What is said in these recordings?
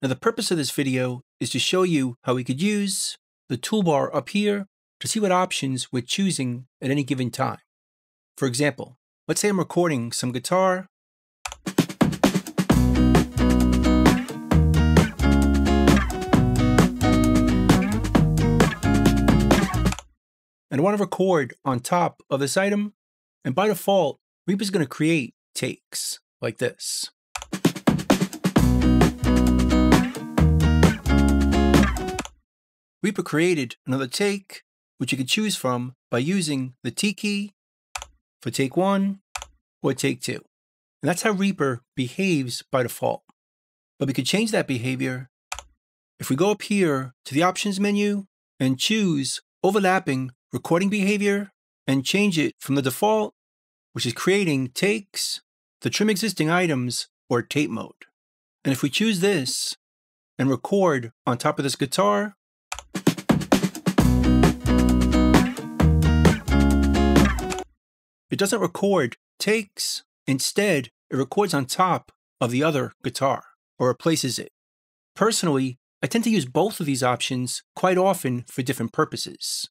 Now the purpose of this video is to show you how we could use the toolbar up here to see what options we're choosing at any given time. For example, let's say I'm recording some guitar and I want to record on top of this item, and by default, Reaper's going to create takes like this. Reaper created another take, which you can choose from by using the T key for take one or take two. And that's how Reaper behaves by default. But we could change that behavior if we go up here to the options menu and choose overlapping recording behavior and change it from the default, which is creating takes, to trim existing items or tape mode. And if we choose this and record on top of this guitar, It doesn't record takes. Instead, it records on top of the other guitar or replaces it. Personally, I tend to use both of these options quite often for different purposes.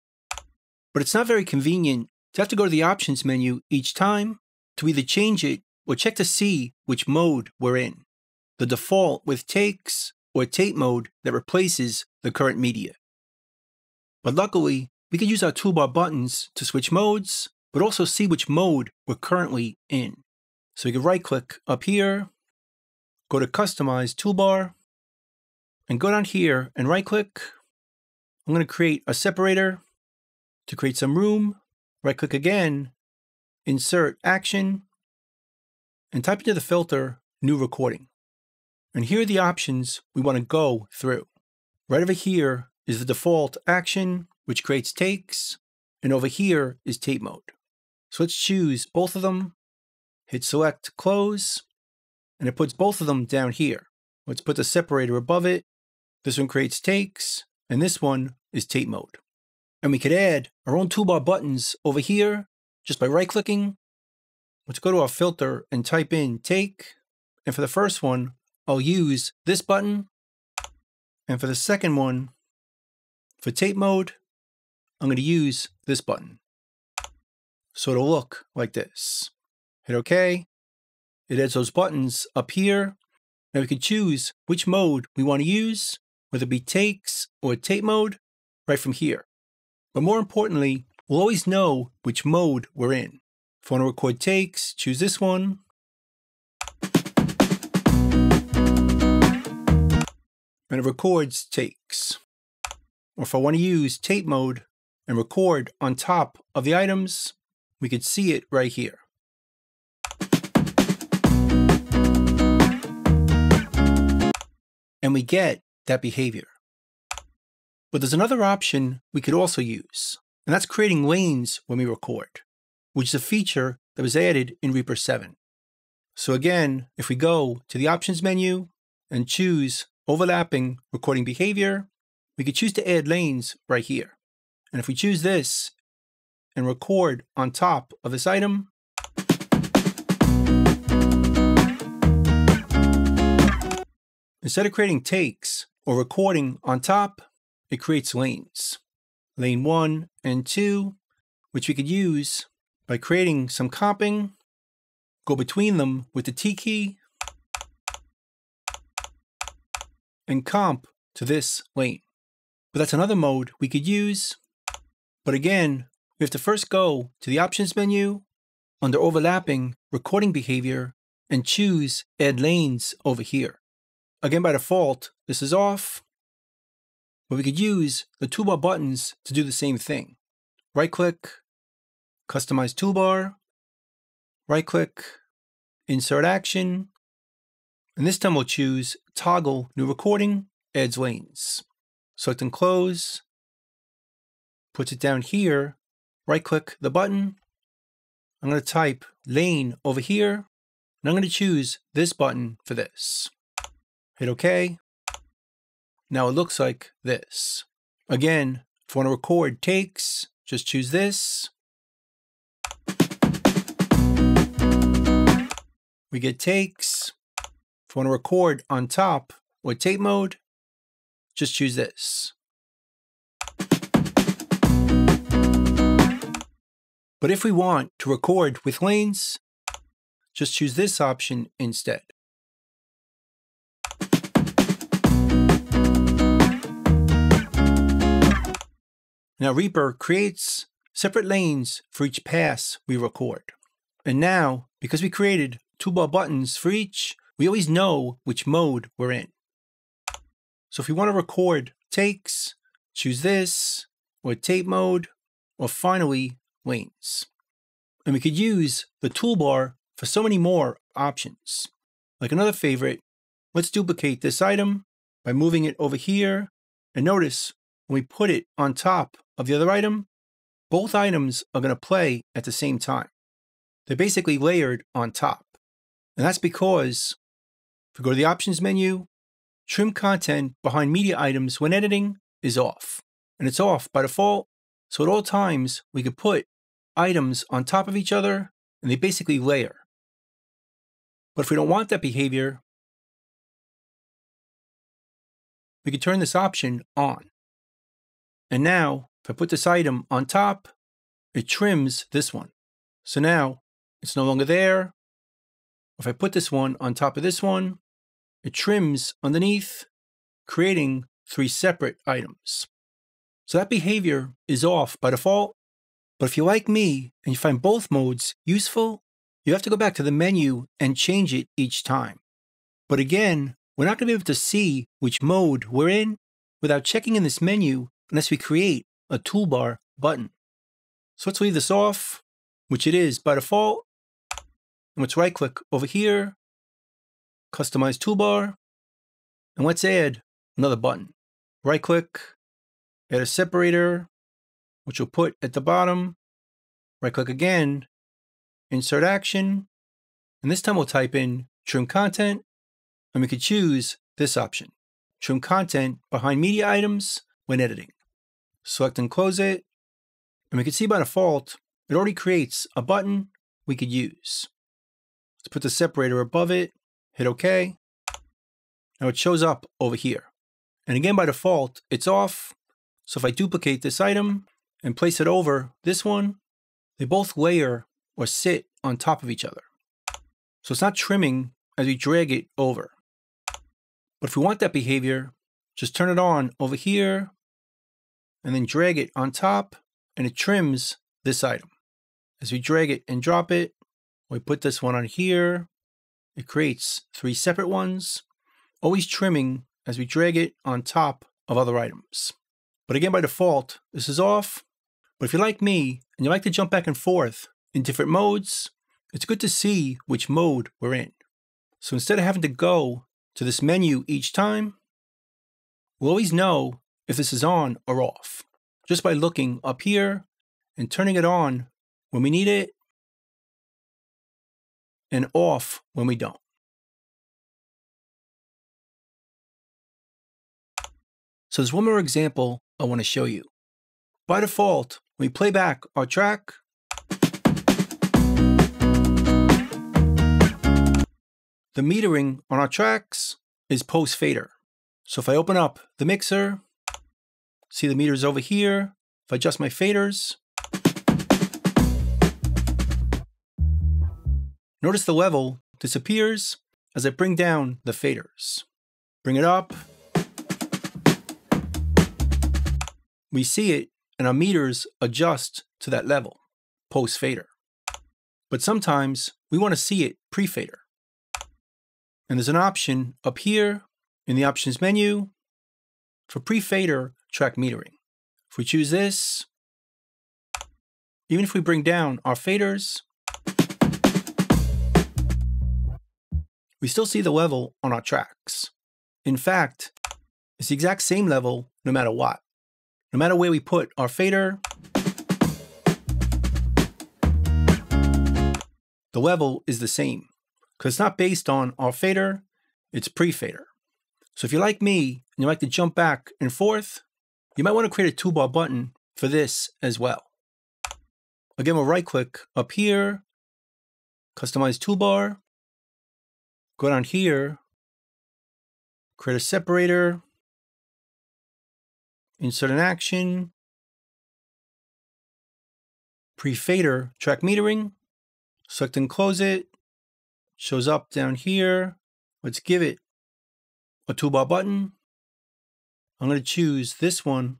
But it's not very convenient to have to go to the options menu each time to either change it or check to see which mode we're in. The default with takes or tape mode that replaces the current media. But luckily, we can use our toolbar buttons to switch modes but also see which mode we're currently in. So you can right click up here, go to Customize Toolbar, and go down here and right click. I'm going to create a separator to create some room. Right click again, Insert Action, and type into the filter New Recording. And here are the options we want to go through. Right over here is the default action, which creates takes, and over here is tape mode. So let's choose both of them, hit select close, and it puts both of them down here. Let's put the separator above it. This one creates takes, and this one is tape mode. And we could add our own toolbar buttons over here just by right clicking. Let's go to our filter and type in take. And for the first one, I'll use this button. And for the second one, for tape mode, I'm going to use this button. So it'll look like this. Hit OK. It adds those buttons up here. Now we can choose which mode we want to use, whether it be takes or tape mode, right from here. But more importantly, we'll always know which mode we're in. If I want to record takes, choose this one. And it records takes. Or if I want to use tape mode and record on top of the items, we could see it right here. And we get that behavior. But there's another option we could also use, and that's creating lanes when we record, which is a feature that was added in Reaper 7. So again, if we go to the options menu and choose overlapping recording behavior, we could choose to add lanes right here. And if we choose this and record on top of this item. Instead of creating takes or recording on top, it creates lanes. Lane 1 and 2, which we could use by creating some comping, go between them with the T key, and comp to this lane. But that's another mode we could use. But again, we have to first go to the options menu under overlapping recording behavior and choose add lanes over here. Again, by default, this is off, but we could use the toolbar buttons to do the same thing. Right click, customize toolbar, right click, insert action, and this time we'll choose toggle new recording, adds lanes. Select and close, puts it down here right click the button. I'm going to type lane over here, and I'm going to choose this button for this. Hit OK. Now it looks like this. Again, if you want to record takes, just choose this. We get takes. If you want to record on top or tape mode, just choose this. But if we want to record with lanes, just choose this option instead. Now Reaper creates separate lanes for each pass we record. And now, because we created two toolbar buttons for each, we always know which mode we're in. So if we want to record takes, choose this, or tape mode, or finally, And we could use the toolbar for so many more options. Like another favorite, let's duplicate this item by moving it over here. And notice when we put it on top of the other item, both items are going to play at the same time. They're basically layered on top. And that's because if we go to the options menu, trim content behind media items when editing is off. And it's off by default. So at all times, we could put items on top of each other and they basically layer. But if we don't want that behavior, we can turn this option on. And now if I put this item on top, it trims this one. So now it's no longer there. If I put this one on top of this one, it trims underneath, creating three separate items. So that behavior is off by default. But if you like me and you find both modes useful, you have to go back to the menu and change it each time. But again, we're not going to be able to see which mode we're in without checking in this menu unless we create a toolbar button. So let's leave this off, which it is by default. And let's right click over here, customize toolbar, and let's add another button. Right click, add a separator, which we'll put at the bottom. Right click again, insert action, and this time we'll type in trim content, and we could choose this option, trim content behind media items when editing select and close it, and we can see by default, it already creates a button we could use. Let's put the separator above it, hit OK. Now it shows up over here. And again, by default, it's off. So if I duplicate this item and place it over this one, they both layer or sit on top of each other. So it's not trimming as we drag it over. But if we want that behavior, just turn it on over here and then drag it on top and it trims this item. As we drag it and drop it, we put this one on here. It creates three separate ones, always trimming as we drag it on top of other items. But again, by default, this is off. But if you're like me and you like to jump back and forth in different modes, it's good to see which mode we're in. So instead of having to go to this menu each time, we'll always know if this is on or off, just by looking up here and turning it on when we need it and off when we don't. So there's one more example I want to show you. By default, we play back our track, the metering on our tracks is post fader. So if I open up the mixer See the meters over here. If I adjust my faders, notice the level disappears as I bring down the faders. Bring it up. We see it and our meters adjust to that level, post fader. But sometimes we want to see it pre fader. And there's an option up here in the options menu for pre fader track metering. If we choose this, even if we bring down our faders, we still see the level on our tracks. In fact, it's the exact same level no matter what. No matter where we put our fader, the level is the same because it's not based on our fader, it's pre-fader. So if you're like me and you like to jump back and forth, you might want to create a toolbar button for this as well. Again, we'll right click up here, customize toolbar, go down here, create a separator, insert an action, pre-fader track metering, select and close it, shows up down here. Let's give it a toolbar button. I'm going to choose this one,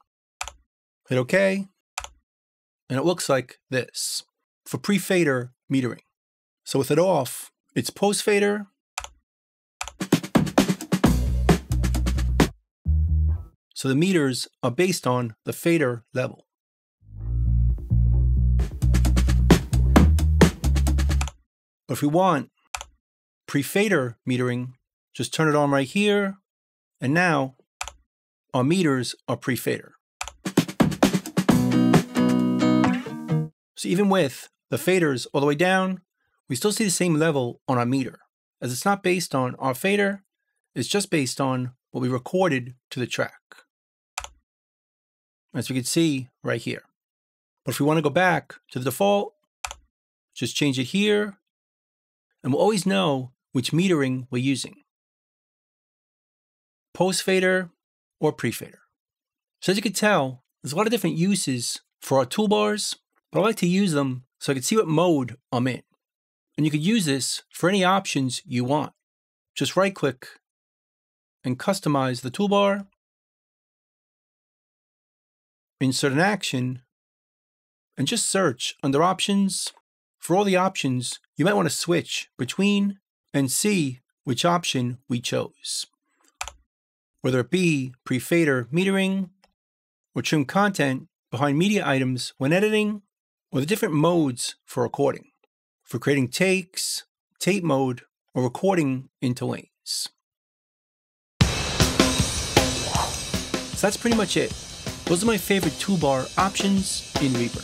hit OK, and it looks like this for pre-fader metering. So with it off, it's post-fader, the meters are based on the fader level. But if we want pre-fader metering, just turn it on right here, and now our meters are pre-fader. So even with the faders all the way down, we still see the same level on our meter, as it's not based on our fader, it's just based on what we recorded to the track. As we can see right here. But if we want to go back to the default, just change it here and we'll always know which metering we're using. Post fader or pre-fader. So as you can tell, there's a lot of different uses for our toolbars, but I like to use them so I can see what mode I'm in. And you could use this for any options you want. Just right click and customize the toolbar, insert an action, and just search under options for all the options you might want to switch between and see which option we chose. Whether it be pre-fader metering or trim content behind media items when editing, or the different modes for recording, for creating takes, tape mode, or recording into lanes. So that's pretty much it. Those are my favorite toolbar options in Reaper.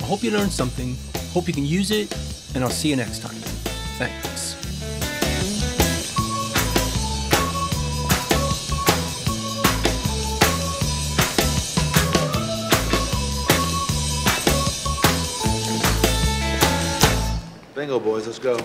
I hope you learned something, hope you can use it, and I'll see you next time. Thanks. Bingo, boys, let's go.